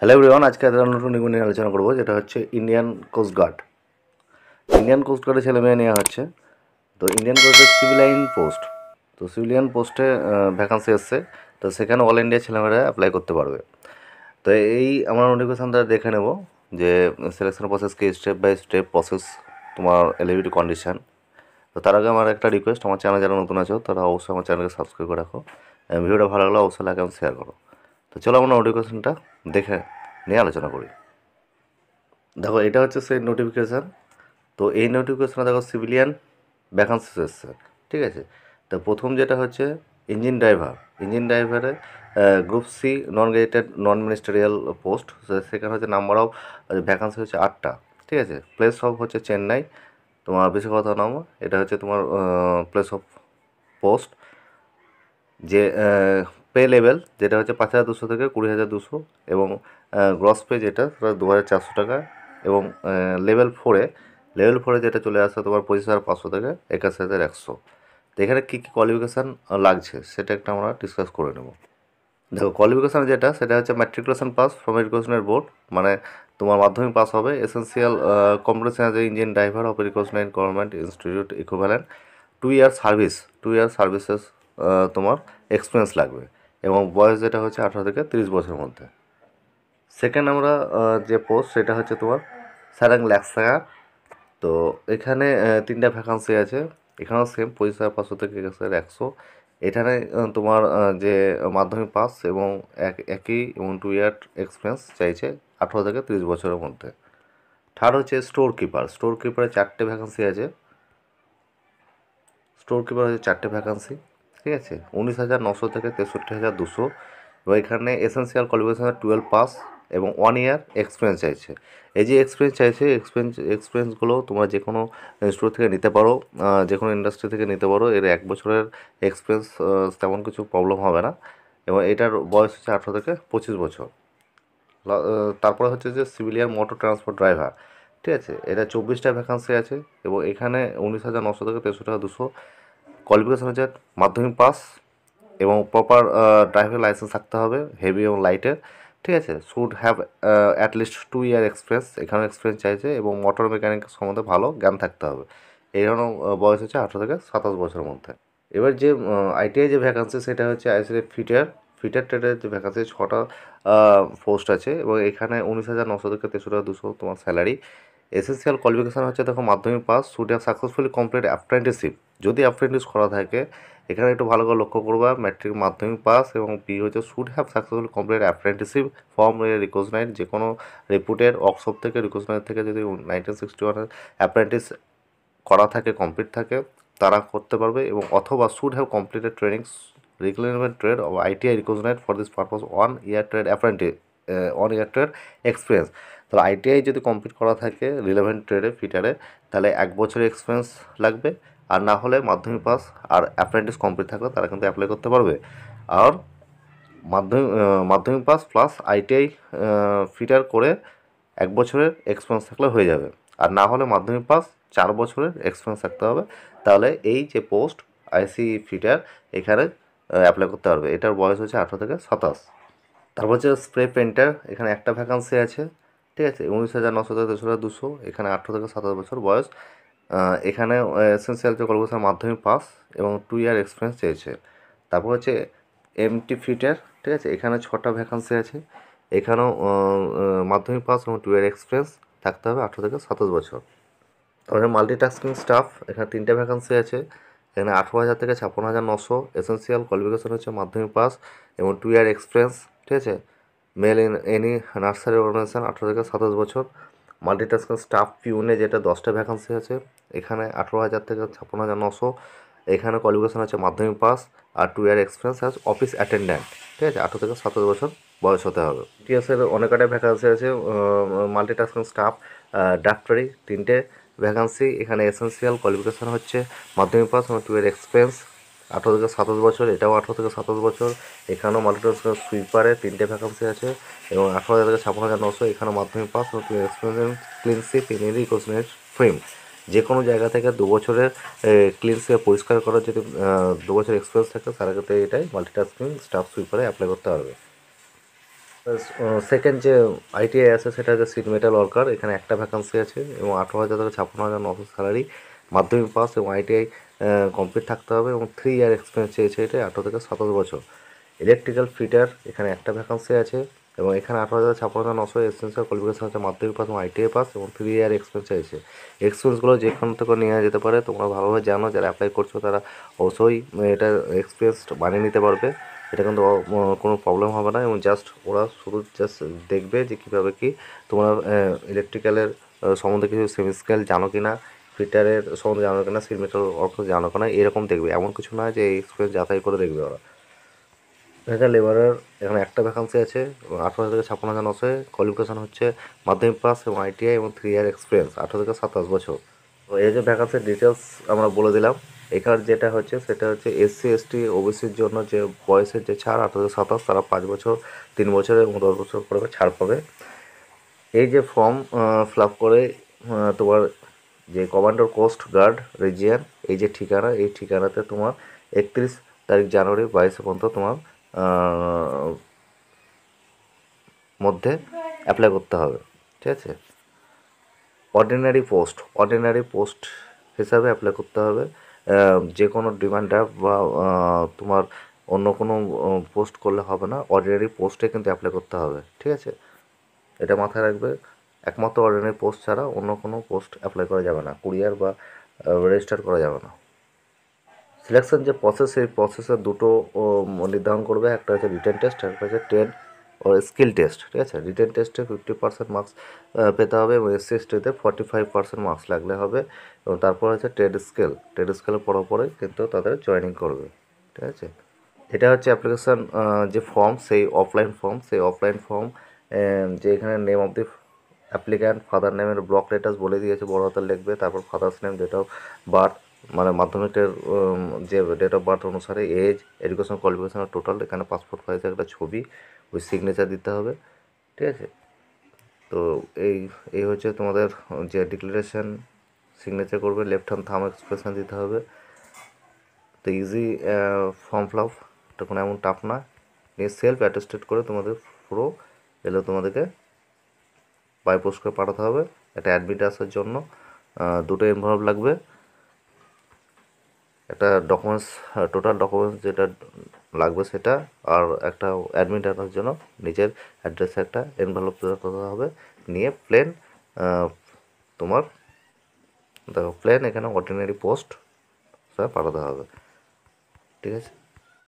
Hello everyone আজকে একটা নতুন নিগুণ নিয়ে আলোচনা করব, যেটা হচ্ছে Indian coast guard Indian coast গার্ডের ছেলে মেয়ে নেওয়া হচ্ছে। তো Indian coast guard civilian post তো সিভিলিয়ান পোস্টে ভ্যাকান্সি এসছে। তো সেখানে অল ইন্ডিয়া ছেলেমেয়েরা অ্যাপ্লাই করতে পারবে। তো এই আমরা নোটিফিকেশানটা দেখে নেব যে সিলেকশন প্রসেস কি স্টেপ বাই স্টেপ প্রসেস তোমার এলিজিবিলিটি কন্ডিশন তো তার আগে আমার একটা রিকোয়েস্ট আমার চ্যানেল যারা নতুন আছো, তারা অবশ্যই আমার চ্যানেলকে সাবস্ক্রাইব করে রাখো। ভিডিওটা ভালো লাগলে অবশ্যই লাইক এবং শেয়ার করো। তো চলো আমরা নোটিফিকেশনটা দেখে নিয়ে আলোচনা করি। দেখো, এটা হচ্ছে সেই নোটিফিকেশান তো এই নোটিফিকেশনে দেখো সিভিলিয়ান ভ্যাকান্সিস এসছে, ঠিক আছে? তো প্রথম যেটা হচ্ছে ইঞ্জিন ড্রাইভার ইঞ্জিন ড্রাইভারে group C non gazetted non ministerial post সেখানে হচ্ছে নাম্বার অফ ভ্যাকান্সি হচ্ছে আটটা, ঠিক আছে? প্লেস অফ হচ্ছে চেন্নাই। তোমার বেশি কথা নাম এটা হচ্ছে তোমার প্লেস অফ পোস্ট যে পে লেভেল, যেটা হচ্ছে পাঁচ হাজার দুশো থেকে কুড়ি হাজার দুশো এবং গ্রস পে যেটা, সেটা দু হাজার চারশো টাকা এবং লেভেল ফোরে লেভেল ফোরে যেটা চলে আসে তোমার পঁচিশ হাজার পাঁচশো থেকে একাশি হাজার একশো। তো এখানে কী কী কোয়ালিফিকেশান লাগছে সেটা একটা আমরা ডিসকাস করে নেব। দেখো কোয়ালিফিকেশান যেটা, সেটা হচ্ছে ম্যাট্রিকুলেশন পাস ফ্রম এডুকেশনের বোর্ড মানে তোমার মাধ্যমিক পাস হবে essential competition as engine driver of educational government institute equivalent two year service two year services তোমার এক্সপিরিয়েন্স লাগবে। এবং বয়স যেটা হচ্ছে আঠারো থেকে তিরিশ বছরের মধ্যে। সেকেন্ড আমরা যে পোস্ট সেটা হচ্ছে তোমার স্যারাং ল্যাক্সাকা তো এখানে তিনটা ভ্যাকান্সি আছে। এখানেও সেম পঁচিশ হাজার পাঁচশো থেকে একুশ হাজার একশো। এখানে তোমার যে মাধ্যমিক পাস এবং এক, একই এবং টু ইয়ার এক্সপিরিয়েন্স চাইছে আঠারো থেকে তিরিশ বছরের মধ্যে। থার্ড হচ্ছে স্টোর কিপার স্টোর কিপারে চারটে ভ্যাকান্সি আছে। স্টোর কিপার হচ্ছে চারটে ভ্যাকান্সি ঠিক আছে? উনিশ হাজার নশো থেকে তেষট্টি হাজার দুশো। এবং এখানে এসেন্সিয়াল কোয়ালিফিকেশন টুয়েলভ পাস এবং ওয়ান ইয়ার এক্সপিরিয়েন্স চাইছে। এই যে এক্সপিরিয়েন্স চাইছে এক্সপিরিয়েন্স এক্সপিরিয়েন্সগুলো তোমরা যে কোনো ইনস্টিটিউট থেকে নিতে পারো যে কোনো ইন্ডাস্ট্রি থেকে নিতে পারো, এর এক বছরের এক্সপিরিয়েন্স তেমন কিছু প্রবলেম হবে না। এবং এটার বয়স হচ্ছে আঠারো থেকে পঁচিশ বছর। তারপরে হচ্ছে যে সিভিলিয়ান মোটর ট্রান্সপোর্ট ড্রাইভার ঠিক আছে? এটা চব্বিশটা ভ্যাকান্সি আছে এবং এখানে উনিশ হাজার নশো থেকে তেষট্টি হাজার দুশো কোয়ালিফিকেশন হচ্ছে মাধ্যমিক পাস এবং প্রপার ড্রাইভিং লাইসেন্স থাকতে হবে হেভি এবং লাইটের ঠিক আছে? Should have at least two year experience এখানে এক্সপিরিয়েন্স চাইছে এবং মোটর মেকানিক সম্বন্ধে ভালো জ্ঞান থাকতে হবে। এই ধরনের বয়স হচ্ছে আঠারো থেকে সাতাশ বছরের মধ্যে। এবার যে আইটিআই যে ভ্যাকান্সি সেটা হচ্ছে আইসিএ ফিটার ফিটার ট্রেডের যে ভ্যাকান্সি ছটা পোস্ট আছে এবং এখানে উনিশ হাজার নশো থেকে তেষট্টি হাজার দুশো তোমার স্যালারি এসেন্সিয়াল কোয়ালিফিকেশান হচ্ছে দেখো মাধ্যমিক pass should have successfully complete apprenticeship যদি অ্যাপ্রেন্টিস করা থাকে, এখানে একটু ভালো করে লক্ষ্য করবা ম্যাট্রিক মাধ্যমিক পাস এবং বি হচ্ছে should have successfully complete apprenticeship from recognise যে কোনো রেপুটেড ওয়ার্কশপ থেকে রিকগনাইজ থেকে যদি নাইনটিন সিক্সটি ওয়ানের অ্যাপ্রেন্টিস করা থাকে কমপ্লিট থাকে, তারা করতে পারবে এবং অথবা should have completed training recruitment trade of ITI recognise for this purpose one year trade apprentice year trade experience তাহলে আইটিআই যদি কমপ্লিট করা থাকে রিলেভেন্ট ট্রেডে ফিটারে তাহলে এক বছরের এক্সপিরিয়েন্স লাগবে। আর না হলে মাধ্যমিক পাস আর অ্যাপ্রেন্টিস কমপ্লিট থাকলে তারা কিন্তু অ্যাপ্লাই করতে পারবে। আর মাধ্যমিক মাধ্যমিক পাস প্লাস আইটিআই ফিটার করে এক বছরের এক্সপিরিয়েন্স থাকলে হয়ে যাবে। আর না হলে মাধ্যমিক পাস চার বছরের এক্সপিরিয়েন্স থাকতে হবে। তাহলে এই যে পোস্ট আইসি ফিটার এখানে অ্যাপ্লাই করতে পারবে। এটার বয়স হচ্ছে আঠারো থেকে সাতাশ। তারপর হচ্ছে স্প্রে পেন্টার এখানে একটা ভ্যাকান্সি আছে, ঠিক আছে? উনিশ হাজার নশো থেকে হাজার দুশো, এখানে আঠেরো থেকে সাতাশ বছর বয়স। এখানে এসেন্সিয়াল যে কোয়ালিফিকেশন মাধ্যমিক পাস এবং টু ইয়ার এক্সপিরিয়েন্স চেয়েছে। তারপর হচ্ছে এমটি ফিটার ঠিক আছে? এখানে ছটা ভ্যাকান্সি আছে। এখানেও মাধ্যমিক পাস এবং টু ইয়ার এক্সপিরিয়েন্স থাকতে হবে আঠেরো থেকে সাতাশ বছর। তারপরে মাল্টিটাস্কিং স্টাফ এখানে তিনটে ভ্যাকান্সি আছে। এখানে আঠেরো হাজার থেকে ছাপ্পান্ন হাজার নশো এসেন্সিয়াল কোয়ালিফিকেশন হচ্ছে মাধ্যমিক পাস এবং টু ইয়ার এক্সপিরিয়েন্স ঠিক আছে? Male in any nursery organisation, আঠেরো থেকে সাতাশ বছর। মাল্টিটাস্কিং স্টাফ পিউনে যেটা দশটা ভ্যাকান্সি আছে। এখানে আঠেরো হাজার থেকে ছাপ্পান্ন হাজার নশো। এখানে কোয়ালিফিকেশন আছে মাধ্যমিক পাস আর টু ইয়ার এক্সপিরিয়েন্স আছে অফিস অ্যাটেন্ডেন্ট ঠিক আছে? আঠেরো থেকে সাতাশ বছর বয়স হতে হবে। টিএসের অনেক কটা ভ্যাকান্সি আছে। মাল্টিটাস্কিং স্টাফ ডাক্তারি তিনটে ভ্যাকান্সি এখানে এসেন্সিয়াল কোয়ালিফিকেশন হচ্ছে মাধ্যমিক পাস এবং টু ইয়ার এক্সপিরিয়েন্স আঠারো থেকে সাতাশ বছর, এটাও আঠারো থেকে সাতাশ বছর। এখানেও মাল্টিটাস্কিং সুইপারে তিনটে ভ্যাকান্সি আছে এবং আঠারো হাজার থেকে ছাপ্পান্ন হাজার নশো এখানে মাধ্যমিক pass experience cleanship in cosmet frame যে কোনো জায়গা থেকে দু বছরের ক্লিনশিপ পরিষ্কার করার যদি দু বছর এক্সপিরিয়েন্স থাকে, তার ক্ষেত্রে এটাই মাল্টিটাস্কিং স্টাফ সুইপারে অ্যাপ্লাই করতে পারবে। সেকেন্ড যে আইটিআই আছে, সেটা হচ্ছে সিট মেটাল ওয়ার্কার এখানে একটা ভ্যাকান্সি আছে এবং আঠারো হাজার থেকে ছাপ্পান্ন হাজার নশো স্যালারি মাধ্যমিক পাস এবং আইটিআই কমপ্লিট থাকতে হবে এবং থ্রি ইয়ার এক্সপিরিয়েন্স চেয়েছে এটা আঠারো থেকে সাতাশ বছর। ইলেকট্রিক্যাল ফিটার এখানে একটা ভ্যাকান্সি আছে এবং এখানে আঠারো হাজার ছাপ্পান্ন হাজার নশো এসেন্সিয়াল কোয়ালিফিকেশন আছে, মাধ্যমিক পাস এবং আইটিআই পাস এবং থ্রি ইয়ার এক্সপিরিয়েন্স চাইছে। এক্সপিরিয়েন্সগুলো যেখান থেকে নেওয়া যেতে পারে, তোমরা ভালোভাবে জানো, যারা অ্যাপ্লাই করছ তারা অবশ্যই এটা এক্সপিরিয়েন্স বানিয়ে নিতে পারবে। এটা কিন্তু কোনো প্রবলেম হবে না এবং জাস্ট ওরা শুধু জাস্ট দেখবে যে কীভাবে কি তোমরা ইলেকট্রিক্যালের সম্বন্ধে কিছু সেমি স্কেল জানো কি না ফিটারের সম্বন্ধে জানো কিনা সিলমিটার অর্থ জানো কিনা, এরকম দেখবে। এমন কিছু না যে এক্সপিরিয়েন্স যাচাই করে দেখবে ওরা। এটা লেবারের এখানে একটা ভ্যাকান্সি আছে আঠারো থেকে ছাপ্পান্ন হাজার নশো কোয়ালিফিকেশন হচ্ছে মাধ্যমিক পাস এবং আইটিআই এবং থ্রি ইয়ার এক্সপিরিয়েন্স আঠারো থেকে সাতাশ বছর। তো এই যে ভ্যাকান্সির ডিটেলস আমরা বলে দিলাম, এখানে যেটা হচ্ছে সেটা হচ্ছে এসসি এসটি ওবিসির জন্য যে বয়সের যে ছাড়, আঠারো থেকে সাতাশ, তারা পাঁচ বছর, তিন বছর এবং দশ বছর করে ছাড় পাবে। এই যে ফর্ম ফিল করে তোমার যে কমান্ডার কোস্ট গার্ড রিজিয়ান, এই যে ঠিকানা, এই ঠিকানাতে তোমার একত্রিশ তারিখ জানুয়ারি বাইশে পর্যন্ত তোমার মধ্যে অ্যাপ্লাই করতে হবে, ঠিক আছে? অর্ডিনারি পোস্ট অর্ডিনারি পোস্ট হিসাবে অ্যাপ্লাই করতে হবে যে কোনো ডিমান্ড ড্রাফট বা তোমার অন্য কোনো পোস্ট করলে হবে না অর্ডিনারি পোস্টে কিন্তু অ্যাপ্লাই করতে হবে, ঠিক আছে? এটা মাথায় রাখবে। একমাত্র অর্ডিনারি পোস্ট ছাড়া অন্য কোনো পোস্ট অ্যাপ্লাই করা যাবে না। কুরিয়ার বা রেজিস্টার করা যাবে না। সিলেকশন যে প্রসেস সেই প্রসেসের দুটো নির্ধারণ করবে। একটা হচ্ছে রিটেন টেস্ট একটা হচ্ছে টেন ও স্কিল টেস্ট ঠিক আছে? রিটেন টেস্টে ফিফটি পার্সেন্ট মার্কস পেতে হবে এবং এসসি এসটিতে ফর্টি ফাইভ পার্সেন্ট মার্কস লাগলে হবে এবং তারপর হচ্ছে ট্রেড স্কেল ট্রেড স্কেলের পরে পরে কিন্তু তাদের জয়েনিং করবে, ঠিক আছে? এটা হচ্ছে অ্যাপ্লিকেশান যে ফর্ম সেই অফলাইন ফর্ম সেই অফলাইন ফর্ম যে এখানে name of the applicant father নেমের block letters বলে দিয়েছে, বড় হাতের লিখবে, তারপর father's name date of birth মানে মাধ্যমিকের যে ডেট অফ বার্থ অনুসারে এজ এডুকেশন কোয়ালিফিকেশনের টোটাল এখানে পাসপোর্ট সাইজের একটা ছবি ওই সিগনেচার দিতে হবে, ঠিক আছে? তো এই এই হচ্ছে তোমাদের যে ডিক্লারেশন সিগনেচার করবে লেফট হ্যান্ড থাম এক্সপ্রেশন দিতে হবে। তো ইজি ফর্ম ফিল আপ এটা কোনো এমন টাফ না। নিয়ে সেলফ অ্যাটেস্টেড করে তোমাদের পুরো এলে তোমাদেরকে বাই পোস্ট করে পাঠাতে হবে, একটা অ্যাডমিট আসার জন্য। দুটো এনভলভ লাগবে। একটা ডকুমেন্টস টোটাল ডকুমেন্টস যেটা লাগবে সেটা, আর একটা অ্যাডমিট আনার জন্য নিজের অ্যাড্রেসে একটা এনভেলপ করতে হবে। নিয়ে প্লেন তোমার, দেখো প্লেন এখানে অর্ডিনারি পোস্ট পাঠাতে হবে। ঠিক আছে?